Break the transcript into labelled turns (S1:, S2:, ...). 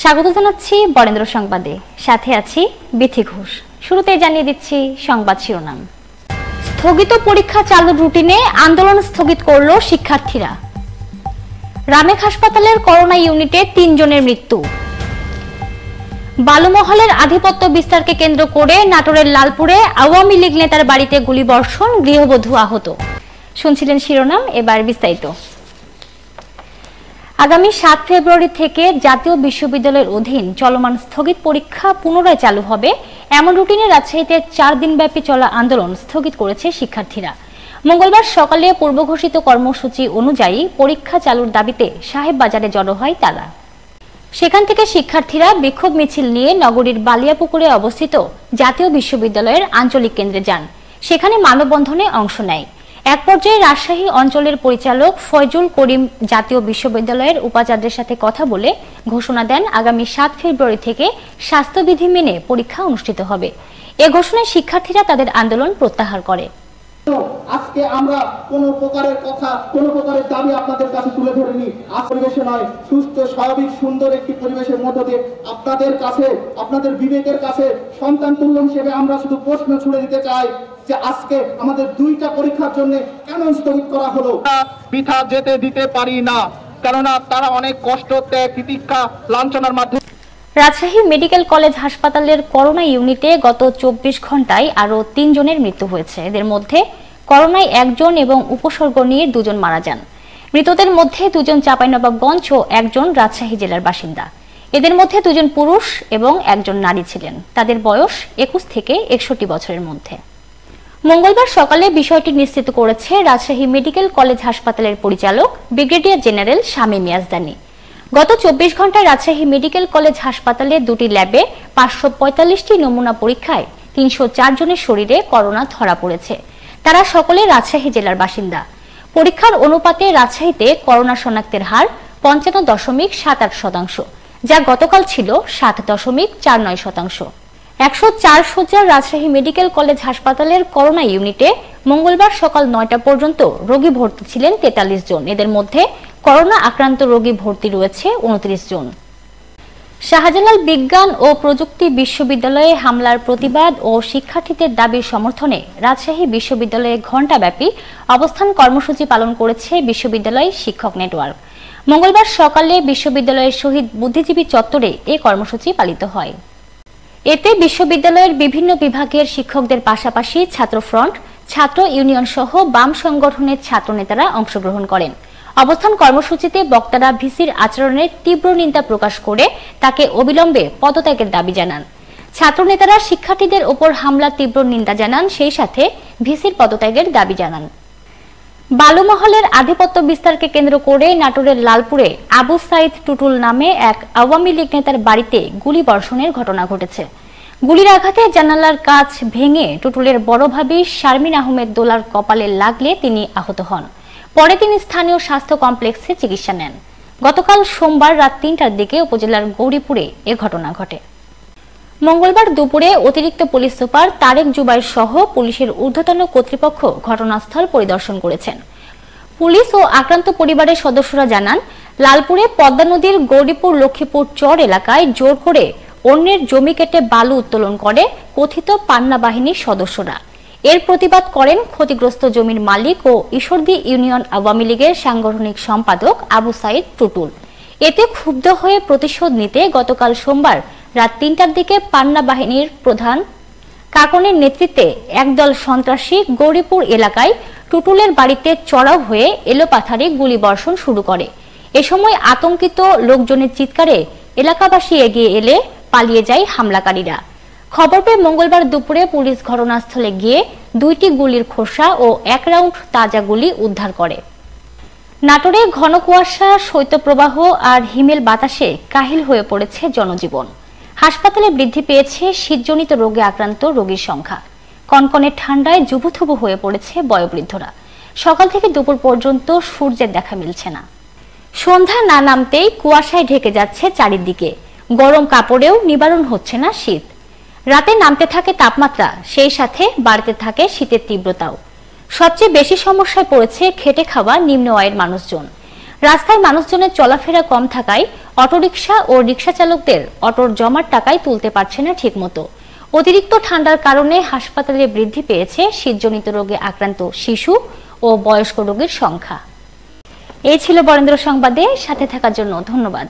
S1: স্বাগত জানাচ্ছি বরেন্দ্র সংবাদে। সাথে আছি বিথি ঘোষ। শুরুতে জানিয়ে দিচ্ছি সংবাদ শিরোনাম। স্থগিত পরীক্ষা চালুর রুটিনে আন্দোলন স্থগিত করল শিক্ষার্থীরা। রামেক হাসপাতালের করোনা ইউনিটে তিনজনের মৃত্যু। বালুমহলের আধিপত্য বিস্তারকে কেন্দ্র করে নাটোরের লালপুরে আওয়ামী লীগ নেতার বাড়িতে গুলিবর্ষণ, গৃহবধূ আহত। শুনছিলেন শিরোনাম, এবার বিস্তারিত। আগামী সাত ফেব্রুয়ারি থেকে জাতীয় বিশ্ববিদ্যালয়ের অধীন চলমান স্থগিত পরীক্ষা পুনরায় চালু হবে। এমন রুটিনে রাজশাহীতে চার দিনব্যাপী চলা আন্দোলন স্থগিত করেছে শিক্ষার্থীরা। মঙ্গলবার সকালে পূর্বঘোষিত কর্মসূচি অনুযায়ী পরীক্ষা চালুর দাবিতে সাহেব বাজারে জড়ো হয় তারা। সেখান থেকে শিক্ষার্থীরা বিক্ষোভ মিছিল নিয়ে নগরীর বালিয়াপুকুরে অবস্থিত জাতীয় বিশ্ববিদ্যালয়ের আঞ্চলিক কেন্দ্রে যান। সেখানে মানববন্ধনে অংশ নেয়। এক পর্যায়ে রাজশাহী অঞ্চলের পরিচালক ফয়জুল করিম জাতীয় বিশ্ববিদ্যালয়ের উপাচার্যের সাথে কথা বলে ঘোষণা দেন আগামী সাত ফেব্রুয়ারি থেকে স্বাস্থ্যবিধি মেনে পরীক্ষা অনুষ্ঠিত হবে। এ ঘোষণায় শিক্ষার্থীরা তাদের আন্দোলন প্রত্যাহার করে।
S2: আজকে আমরা কোন প্রকারের কথা, কোন প্রকারের দাবি আপনাদের কাছে তুলে ধরিনি। আজ পরিবেশে নয়, সুস্থ, স্বাভাবিক, সুন্দর একটি পরিবেশের মধ্য দিয়ে আপনাদের কাছে, আপনাদের বিবেকের কাছে, সন্তান তুল্য হিসেবে আমরা শুধু প্রশ্ন ছুড়ে দিতে চাই যে আজকে আমাদের দুইটা পরীক্ষার জন্য কেন স্থগিত করা হলো?
S3: পিঠা যেতে দিতে পারি না, কেননা তারা অনেক কষ্ট ত্যাগ তিতিক্ষা, লাঞ্ছনার মাধ্যমে
S1: রাজশাহী মেডিকেল কলেজ হাসপাতালের করোনা ইউনিটে গত চব্বিশ ঘন্টায় আরও তিনজনের মৃত্যু হয়েছে। এদের মধ্যে করোনায় একজন এবং উপসর্গ নিয়ে দুজন মারা যান। মৃতদের মধ্যে দুজন চাঁপাইনবাবগঞ্জ ও একজন রাজশাহী জেলার বাসিন্দা। এদের মধ্যে দুজন পুরুষ এবং একজন নারী ছিলেন। তাদের বয়স একুশ থেকে একষট্টি বছরের মধ্যে। মঙ্গলবার সকালে বিষয়টি নিশ্চিত করেছে রাজশাহী মেডিকেল কলেজ হাসপাতালের পরিচালক ব্রিগেডিয়ার জেনারেল শামী মিয়াজদানি গত চব্বিশ ঘন্টায় রাজশাহী মেডিকেল কলেজ হাসপাতালে দুটি ল্যাবে পাঁচশো পঁয়তাল্লিশটি নমুনা পরীক্ষায় তিনশো জনের শরীরে করোনা ধরা পড়েছে। তারা সকলে রাজশাহী জেলার বাসিন্দা। পরীক্ষার অনুপাতে রাজশাহীতে করোনা শনাক্তের হার পঞ্চান্ন দশমিক সাত আট শতাংশ, যা গতকাল ছিল ষাট দশমিক চার নয় শতাংশ। একশো চার শয্যার রাজশাহী মেডিকেল কলেজ হাসপাতালের করোনা ইউনিটে মঙ্গলবার সকাল নয়টা পর্যন্ত রোগী ভর্তি ছিলেন তেতাল্লিশ জন। এদের মধ্যে করোনা আক্রান্ত রোগী ভর্তি রয়েছে উনত্রিশ জন। শাহজালাল বিজ্ঞান ও প্রযুক্তি বিশ্ববিদ্যালয়ে হামলার প্রতিবাদ ও শিক্ষার্থীদের দাবির সমর্থনে রাজশাহী বিশ্ববিদ্যালয়ে ঘণ্টাব্যাপী অবস্থান কর্মসূচি পালন করেছে বিশ্ববিদ্যালয় শিক্ষক নেটওয়ার্ক। মঙ্গলবার সকালে বিশ্ববিদ্যালয়ের শহীদ বুদ্ধিজীবী চত্বরে এ কর্মসূচি পালিত হয়। এতে বিশ্ববিদ্যালয়ের বিভিন্ন বিভাগের শিক্ষকদের পাশাপাশি ছাত্রফ্রন্ট ছাত্র ইউনিয়ন সহ বাম সংগঠনের ছাত্রনেতারা অংশগ্রহণ করেন। অবস্থান কর্মসূচিতে বক্তারা ভিসির আচরণের তীব্র নিন্দা প্রকাশ করে তাকে অবিলম্বে পদত্যাগের দাবি জানান। ছাত্রনেতারা শিক্ষার্থীদের ওপর হামলার তীব্র নিন্দা জানান, সেই সাথে ভিসির পদত্যাগের দাবি জানান। বালুমহলের আধিপত্য বিস্তারকে কেন্দ্র করে নাটোরের লালপুরে আবু সাইদ টুটুল নামে এক আওয়ামী লীগ নেতার বাড়িতে গুলি বর্ষণের ঘটনা ঘটেছে। গুলির আঘাতে জানালার কাজ ভেঙে টুটুলের বড় ভাবি শারমিন আহমেদ দোলার কপালে লাগলে তিনি আহত হন। পরে তিনি স্থানীয় স্বাস্থ্য কমপ্লেক্সে চিকিৎসা নেন। গতকাল সোমবার রাত তিনটার দিকে উপজেলার গৌরীপুরে এ ঘটনা ঘটে। মঙ্গলবার দুপুরে অতিরিক্ত পুলিশ সুপার তারেক জুবাইর সহ পুলিশের ঊর্ধ্বতন কর্তৃপক্ষ ঘটনাস্থল পরিদর্শন করেছেন। পুলিশ ও আক্রান্ত পরিবারের সদস্যরা জানান, লালপুরে পদ্মা নদীর গৌরীপুর লক্ষ্মীপুর চর এলাকায় জোর করে অন্যের জমি কেটে বালু উত্তোলন করে কথিত পান্না বাহিনীর সদস্যরা। এর প্রতিবাদ করেন ক্ষতিগ্রস্ত জমির মালিক ও ঈশ্বরদী ইউনিয়ন আওয়ামী লীগের সাংগঠনিক সম্পাদক আবু সাইদ টুটুল। এতে ক্ষুব্ধ হয়ে প্রতিশোধ নিতে গতকাল সোমবার রাত তিনটার দিকে পান্না বাহিনীর প্রধান কাকনের নেতৃত্বে একদল সন্ত্রাসী গৌরীপুর এলাকায় টুটুলের বাড়িতে চড়াও হয়ে এলোপাথারে গুলিবর্ষণ শুরু করে। এ সময় আতঙ্কিত লোকজনের চিৎকারে এলাকাবাসী এগিয়ে এলে পালিয়ে যায় হামলাকারীরা। খবর পেয়ে মঙ্গলবার দুপুরে পুলিশ ঘটনাস্থলে গিয়ে দুইটি গুলির খোসা ও এক রাউন্ড তাজা গুলি উদ্ধার করে। নাটোরে ঘন কুয়াশা, শৈত্যপ্রবাহ আর হিমেল বাতাসে কাহিল হয়ে পড়েছে জনজীবন। হাসপাতালে বৃদ্ধি পেয়েছে শীতজনিত রোগে আক্রান্ত রোগীর সংখ্যা। কনকনে ঠান্ডায় জুবুথুবু হয়ে পড়েছে বয়োবৃদ্ধরা। সকাল থেকে দুপুর পর্যন্ত সূর্যের দেখা মিলছে না। সন্ধ্যা না নামতেই কুয়াশায় ঢেকে যাচ্ছে চারিদিকে। গরম কাপড়েও নিবারণ হচ্ছে না শীত। রাতে নামতে থাকে তাপমাত্রা, সেই সাথে বাড়তে থাকে শীতের তীব্রতাও। সবচেয়ে বেশি সমস্যায় পড়েছে খেটে খাওয়া নিম্ন আয়ের মানুষজন। রাস্তায় মানুষজনের চলাফেরা কম থাকায় অটোরিকশা ও রিকশা চালকদের অটোর জমার টাকায় তুলতে পারছে না ঠিকমতো। অতিরিক্ত ঠান্ডার কারণে হাসপাতালে বৃদ্ধি পেয়েছে শীতজনিত রোগে আক্রান্ত শিশু ও বয়স্ক রোগীর সংখ্যা। এই ছিল বরেন্দ্র সংবাদে, সাথে থাকার জন্য ধন্যবাদ।